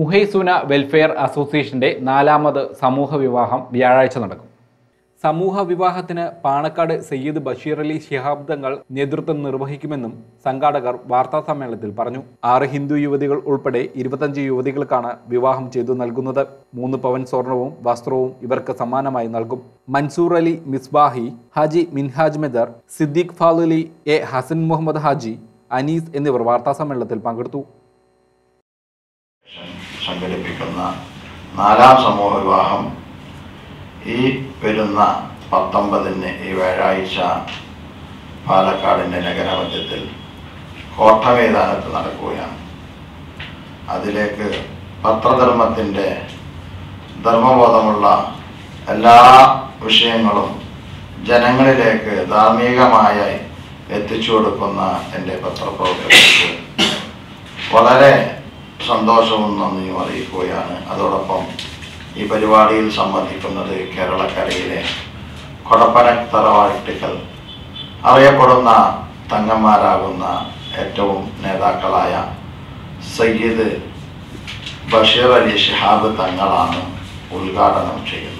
മുഹൈസുന welfare അസോസിയേഷന്റെ നാലാമത് സമൂഹ വിവാഹം വ്യാഴാഴ്ച നടക്കും. സമൂഹ വിവാഹത്തിന് പാണക്കാട് സയ്യിദ് ബഷീർ അലി ശിഹാബ് തങ്ങൾ നേതൃത്വം നിർവഹിക്കുമെന്നും സംഘാടകർ വാർത്താ സമ്മേളനത്തിൽ പറഞ്ഞു. ആറ് ഹിന്ദു യുവതികൾ ഉൾപ്പെടെ ഇരുപത്തഞ്ച് യുവതികൾക്കാണ് വിവാഹം ചെയ്തു നൽകുന്നത്. മൂന്ന് പവൻ സ്വർണവും വസ്ത്രവും ഇവർക്ക് സമ്മാനമായി നൽകും. മൻസൂർ അലി മിസ്ബാഹി ഹാജി മിൻഹാജ് മെദർ സിദ്ദീഖ് ഫാലുലി എ ഹസൻ മുഹമ്മദ് ഹാജി അനീസ് എന്നിവർ വാർത്താ സമ്മേളനത്തിൽ പങ്കെടുത്തു. സംഘടിപ്പിക്കുന്ന നാലാം സമൂഹ വിവാഹം ഈ വരുന്ന പത്തൊമ്പതിന് ഈ വ്യാഴാഴ്ച പാലക്കാടിന്റെ നഗരമധ്യത്തിൽ കോട്ട മൈതാനത്ത് നടക്കുകയാണ്. അതിലേക്ക് പത്രധർമ്മത്തിന്റെ ധർമ്മബോധമുള്ള എല്ലാ വിഷയങ്ങളും ജനങ്ങളിലേക്ക് ധാർമ്മികമായി എത്തിച്ചു കൊടുക്കുന്ന എന്റെ പത്രപ്രവർത്തകർക്ക് വളരെ സന്തോഷവും നന്ദിയും അറിയിക്കുകയാണ്. അതോടൊപ്പം ഈ പരിപാടിയിൽ സംബന്ധിക്കുന്നത് കേരളക്കരയിലെ കൊടപ്പന തറവാട്ടുകൾ അറിയപ്പെടുന്ന തങ്ങന്മാരാകുന്ന ഏറ്റവും നേതാക്കളായ സയ്യിദ് ബഷീർ അലി ഷിഹാബ് തങ്ങളാണ് ഉദ്ഘാടനം ചെയ്യുന്നത്.